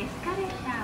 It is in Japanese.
エスカレーター